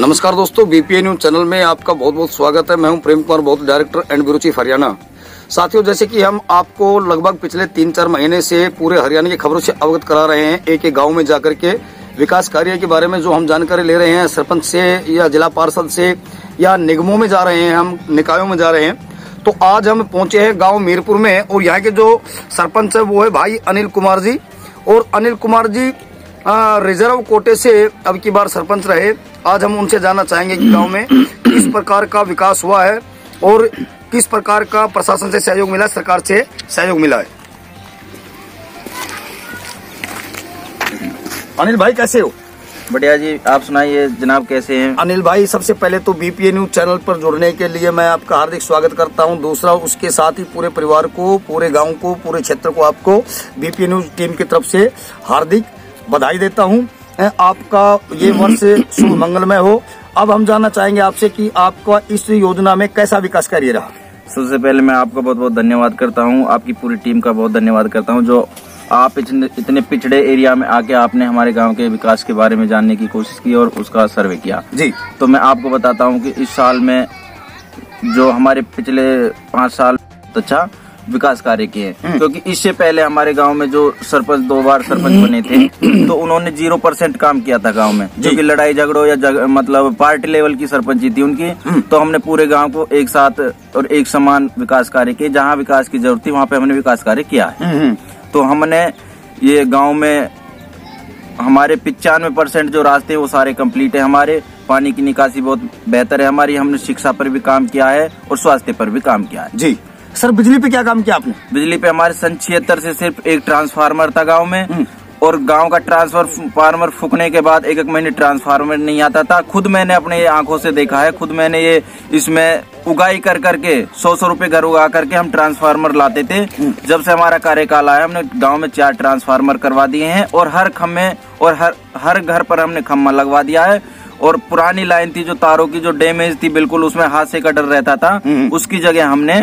नमस्कार दोस्तों BPA news channel में आपका बहुत बहुत स्वागत है। मैं हूँ प्रेम कुमार, बहुत director and bureau chief Haryana. साथियों, जैसे कि हम आपको लगभग पिछले तीन चार महीने से पूरे हरियाणा की खबरों से अवगत करा रहे हैं, एक एक गाँव में जाकर के विकास कार्य के बारे में जो हम जानकारी ले रहे हैं, सरपंच से या जिला पार्षद से या निगमों में जा रहे हैं, हम निकायों में जा रहे हैं। तो आज हम पहुँचे हैं गाँव मीरपुर में और यहाँ के जो सरपंच है, वो है भाई अनिल कुमार जी। और अनिल कुमार जी रिज़र्व कोटे से अब की बार सरपंच रहे। आज हम उनसे जानना चाहेंगे कि गाँव में किस प्रकार का विकास हुआ है और किस प्रकार का प्रशासन से सहयोग मिला सरकार से सहयोग मिला है। अनिल भाई कैसे हो? बढ़िया जी आप सुनाइए जनाब कैसे हैं? अनिल भाई सबसे पहले तो बीपीए न्यूज़ चैनल पर जुड़ने के लिए मैं आपका हार्दिक स्वागत करता हूँ। दूसरा उसके साथ ही पूरे परिवार को पूरे गाँव को पूरे क्षेत्र को आपको बीपीए न्यूज़ टीम की तरफ़ से हार्दिक बधाई देता हूँ। आपका ये वर्ष शुभ मंगलमय हो। अब हम जानना चाहेंगे आपसे कि आपका इस योजना में कैसा विकास कार्य रहा? सबसे पहले मैं आपका बहुत बहुत धन्यवाद करता हूँ। आपकी पूरी टीम का बहुत धन्यवाद करता हूँ जो आप इतने इतने पिछड़े एरिया में आके आपने हमारे गाँव के विकास के बारे में जानने की कोशिश की और उसका सर्वे किया। जी। तो मैं आपको बताता हूँ कि इस साल में जो हमारे पिछले पाँच साल अच्छा विकास कार्य किए हम्म। क्योंकि इससे पहले हमारे गाँव में जो सरपंच दो बार सरपंच हम्म। बने थे तो उन्होंने ज़ीरो परसेंट काम किया था गाँव में। जो। कि लड़ाई झगड़ो या जग, मतलब पार्टी लेवल की सरपंची थी उनकी हम्म। तो हमने पूरे गाँव को एक साथ और एक समान विकास कार्य किए। जहाँ विकास की ज़रूरत थी वहाँ पे हमने विकास कार्य किया है। तो हमने ये गाँव में हमारे पिचानवे परसेंट जो रास्ते वो सारे कंप्लीट है। हमारे पानी की निकासी बहुत बेहतर है। हमारी हमने शिक्षा पर भी काम किया है और स्वास्थ्य पर भी काम किया है। जी। सर बिजली पे क्या काम किया आपने बिजली पे हमारे सन छिहत्तर से सिर्फ़ एक ट्रांसफार्मर था गाँव में हम्म। और गाँव का ट्रांसफार्मर फूकने के बाद एक एक महीने ट्रांसफार्मर नहीं आता था खुद मैंने अपने आँखों से देखा है खुद मैंने ये इसमें उगाई कर करके सौ सौ रुपए घर उगा करके हम ट्रांसफार्मर लाते थे हम्म। जब से हमारा कार्यकाल आया हमने गाँव में चार ट्रांसफार्मर करवा दिए हैं और हर खंभे और हर हर घर पर हमने खम्मा लगवा दिया है और पुरानी लाइन थी जो तारों की जो डैमेज थी बिल्कुल उसमें हादसे का डर रहता था हम्म। उसकी जगह हमने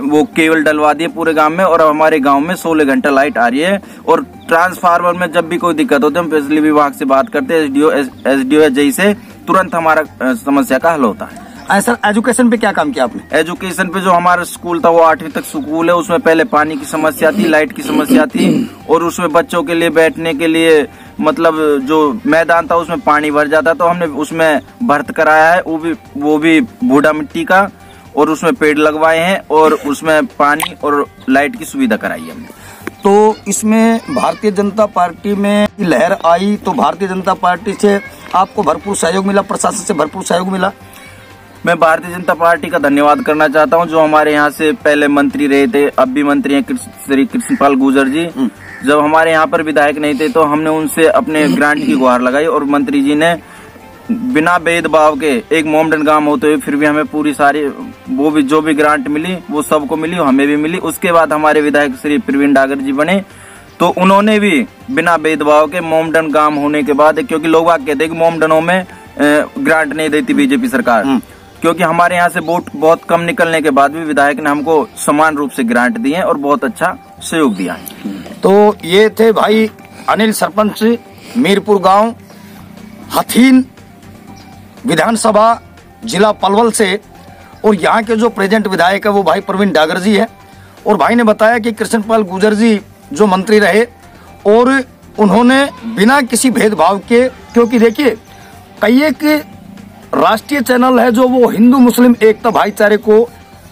वो केबल डलवा दिए पूरे गाँव में और हमारे गाँव में सोलह घंटा लाइट आ रही है और ट्रांसफार्मर में जब भी कोई दिक्कत होती है हम बिजली विभाग से बात करते हैं एसडीओ एसडीओ जई से तुरंत हमारा समस्या का हल होता है। सर एजुकेशन पे क्या काम किया आपने? एजुकेशन पे जो हमारा स्कूल था वो आठवीं तक स्कूल है उसमें पहले पानी की समस्या थी लाइट की समस्या थी और उसमें बच्चों के लिए बैठने के लिए मतलब जो मैदान था उसमें पानी भर जाता तो हमने उसमें भर्त कराया है वो भी वो भी बूढ़ा मिट्टी का और उसमें पेड़ लगवाए हैं और उसमें पानी और लाइट की सुविधा कराई है हमने। तो इसमें भारतीय जनता पार्टी में लहर आई तो भारतीय जनता पार्टी से आपको भरपूर सहयोग मिला प्रशासन से भरपूर सहयोग मिला। मैं भारतीय जनता पार्टी का धन्यवाद करना चाहता हूँ जो हमारे यहाँ से पहले मंत्री रहे थे अब भी मंत्री हैं श्री कृष्णपाल गुजर जी। हम्म। जब हमारे यहाँ पर विधायक नहीं थे तो हमने उनसे अपने ग्रांट की गुहार लगाई और मंत्री जी ने बिना भेदभाव के एक मोमडन गाँव होते हुए फिर भी हमें पूरी सारी वो भी जो भी ग्रांट मिली वो सबको मिली हमें भी मिली। उसके बाद हमारे विधायक श्री प्रवीण डागर जी बने। तो उन्होंने भी बिना भेदभाव के मोमडन गाँव होने के बाद क्योंकि लोग आग कहते हैं कि मोमडनों में ग्रांट नहीं देती बीजेपी सरकार। हम्म। क्योंकि हमारे यहाँ से वोट बहुत कम निकलने के बाद भी विधायक ने हमको समान रूप से ग्रांट दिए और बहुत अच्छा सहयोग दिया है। तो ये थे भाई अनिल सरपंच मीरपुर गाँव हथीन विधानसभा जिला पलवल से और यहाँ के जो प्रेजेंट विधायक है, वो भाई प्रवीण डागर जी है। और भाई ने बताया कि कृष्णपाल गुजर जी जो मंत्री रहे और उन्होंने बिना किसी भेदभाव के, क्योंकि देखिए, कई एक राष्ट्रीय चैनल है जो वो हिंदू मुस्लिम एकता भाईचारे को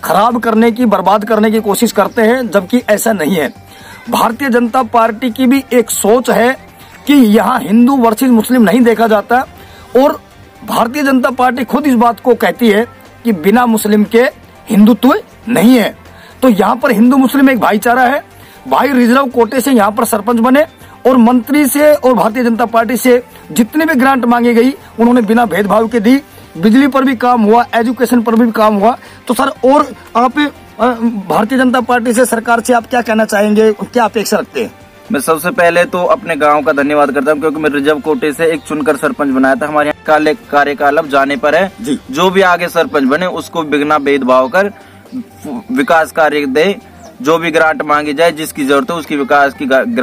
खराब करने की, बर्बाद करने की कोशिश करते हैं, जबकि ऐसा नहीं है। भारतीय जनता पार्टी की भी एक सोच है कि यहाँ हिंदू वर्सेज मुस्लिम नहीं देखा जाता और भारतीय जनता पार्टी खुद इस बात को कहती है कि बिना मुस्लिम के हिंदुत्व नहीं है। तो यहाँ पर हिंदू मुस्लिम एक भाईचारा है। भाई रिज़र्व कोटे से यहाँ पर सरपंच बने और मंत्री से और भारतीय जनता पार्टी से जितने भी ग्रांट मांगी गई, उन्होंने बिना भेदभाव के दी। बिजली पर भी काम हुआ, एजुकेशन पर भी काम हुआ। तो सर, और आप भारतीय जनता पार्टी से सरकार से आप क्या कहना चाहेंगे? क्या अपेक्षा रखते हैं? मैं सबसे पहले तो अपने गाँव का धन्यवाद करता हूँ क्योंकि मैं रिज़र्व कोटे से एक चुनकर सरपंच बनाया था। हमारे यहाँ काले कार्यकाल अब जाने पर है। जी। जो भी आगे सरपंच बने उसको बिगना भेदभाव कर विकास कार्य दे जो भी ग्रांट मांगी जाए जिसकी ज़रूरत हो उसकी विकास की ग्रांट